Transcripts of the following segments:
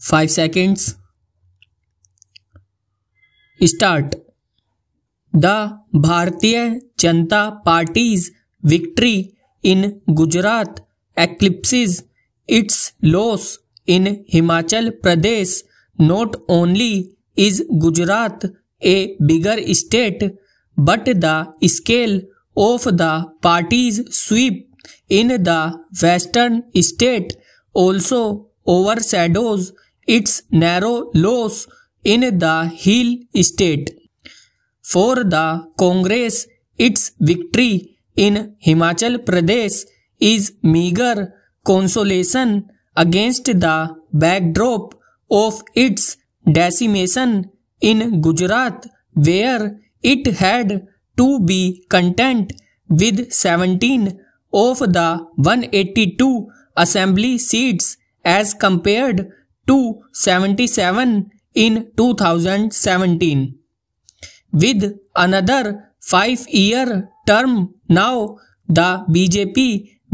5 seconds. Start. The Bharatiya Janata Party's victory in Gujarat eclipses its loss in Himachal Pradesh. Not only is Gujarat a bigger state, but the scale of the party's sweep in the western state also overshadows its narrow loss in the hill state. For the Congress, its victory in Himachal Pradesh is meager consolation against the backdrop of its decimation in Gujarat, where it had to be content with 17 of the 182 assembly seats as compared to 77 in 2017. With another five-year term now, the BJP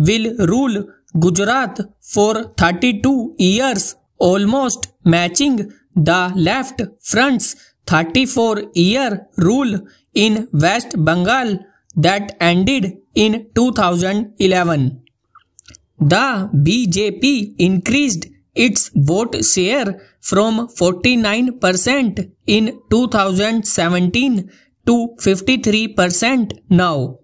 will rule Gujarat for 32 years, almost matching the left front's 34-year rule in West Bengal that ended in 2011. The BJP increased its vote share from 49% in 2017 to 53% now.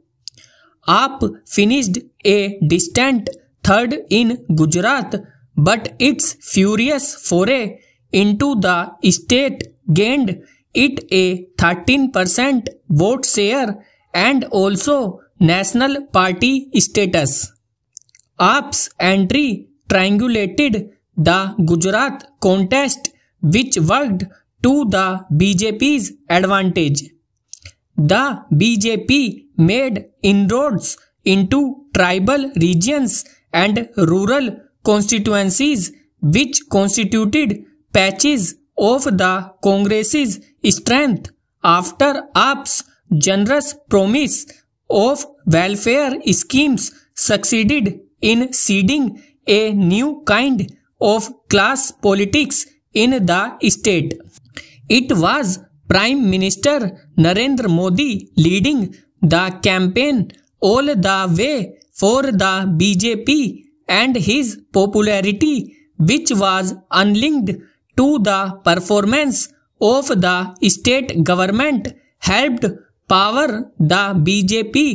AAP finished a distant third in Gujarat, but its furious foray into the state gained it a 13% vote share and also national party status. AAP's entry triangulated the Gujarat contest which worked to the BJP's advantage. The BJP made inroads into tribal regions and rural constituencies which constituted patches of the Congress's strength after AAP's generous promise of welfare schemes succeeded in seeding a new kind of class politics in the state it was prime minister Narendra Modi leading the campaign all the way for the BJP and his popularity which was unlinked to the performance of the state government helped power the BJP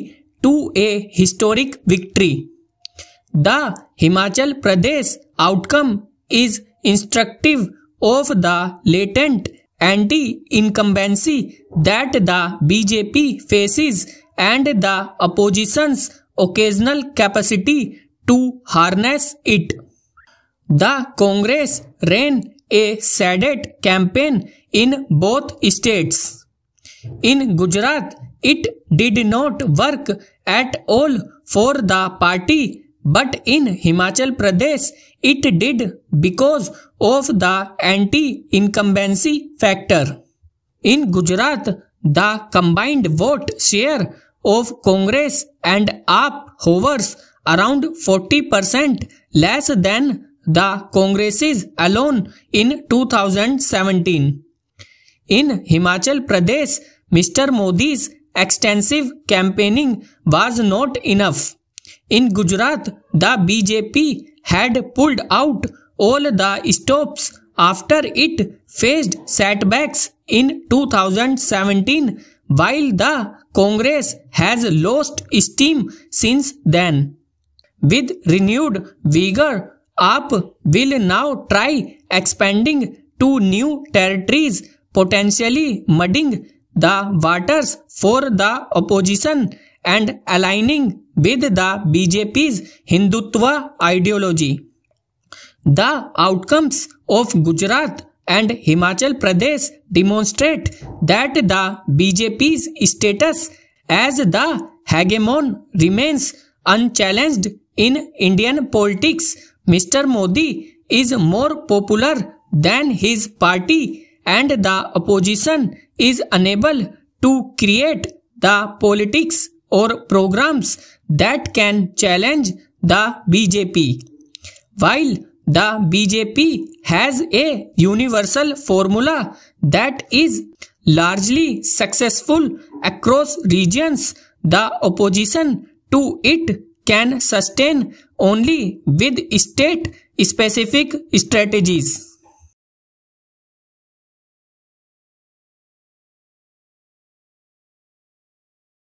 to a historic victory the Himachal Pradesh outcome is instructive of the latent anti-incumbency that the BJP faces and the opposition's occasional capacity to harness it. The Congress ran a SADET campaign in both states. In Gujarat, it did not work at all for the party but in Himachal Pradesh, it did because of the anti-incumbency factor. In Gujarat, the combined vote share of Congress and AAP hovers around 40% less than the Congress's alone in 2017. In Himachal Pradesh, Mr. Modi's extensive campaigning was not enough. In Gujarat, the BJP had pulled out all the stops after it faced setbacks in 2017 while the Congress has lost steam since then. With renewed vigor, AAP will now try expanding to new territories, potentially mudding the waters for the opposition and aligning with the BJP's Hindutva ideology. The outcomes of Gujarat and Himachal Pradesh demonstrate that the BJP's status as the hegemon remains unchallenged in Indian politics. Mr. Modi is more popular than his party and the opposition is unable to create the politics or programs that can challenge the BJP. While the BJP has a universal formula that is largely successful across regions. The opposition to it can sustain only with state specific strategies.